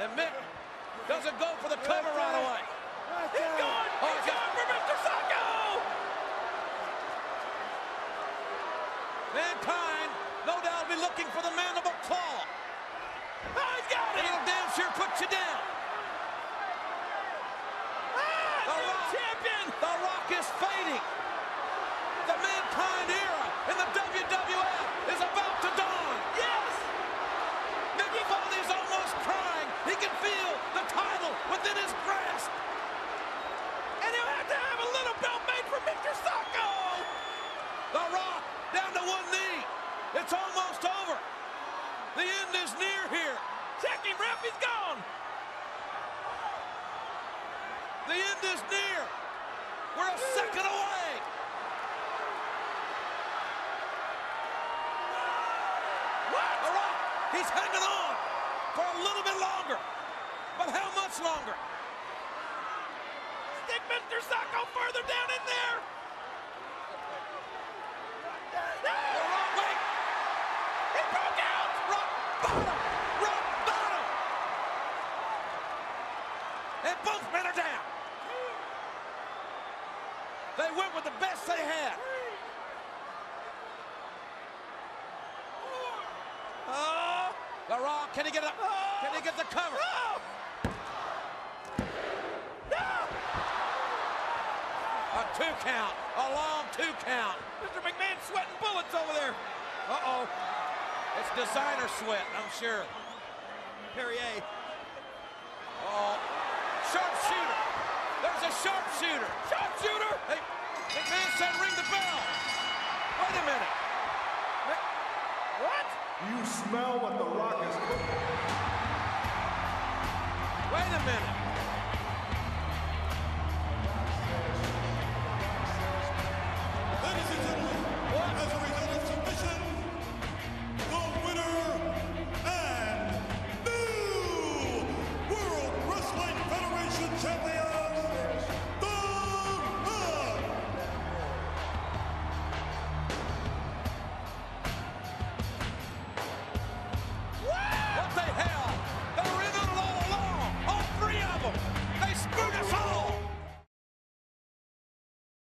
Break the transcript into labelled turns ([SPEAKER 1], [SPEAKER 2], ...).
[SPEAKER 1] And Mick doesn't go for the cover right away.
[SPEAKER 2] Right he's gone!
[SPEAKER 3] He's oh, gone for Mr. Socko!
[SPEAKER 1] The end is near here.
[SPEAKER 3] Check him, ref, he's gone.
[SPEAKER 1] The end is near. We're a second away.
[SPEAKER 3] What?
[SPEAKER 1] All right, he's hanging on for a little bit longer. But how much longer?
[SPEAKER 3] Stick Mr. Socko further down in there.
[SPEAKER 1] They went with the best they had.
[SPEAKER 3] Oh,
[SPEAKER 1] The Rock, can he get up?
[SPEAKER 3] Can he
[SPEAKER 1] get the cover?
[SPEAKER 3] no. No.
[SPEAKER 1] A two count. A long two count.
[SPEAKER 3] Mr. McMahon sweating bullets over there.
[SPEAKER 1] Uh-oh. It's designer sweat, I'm sure.
[SPEAKER 3] Perrier.
[SPEAKER 1] Oh. Sharpshooter. There's a. Sharpshooter. Hey, McMahon said ring the bell. Wait a minute.
[SPEAKER 3] What?
[SPEAKER 2] You smell what the Rock is cooking.
[SPEAKER 1] Wait a minute.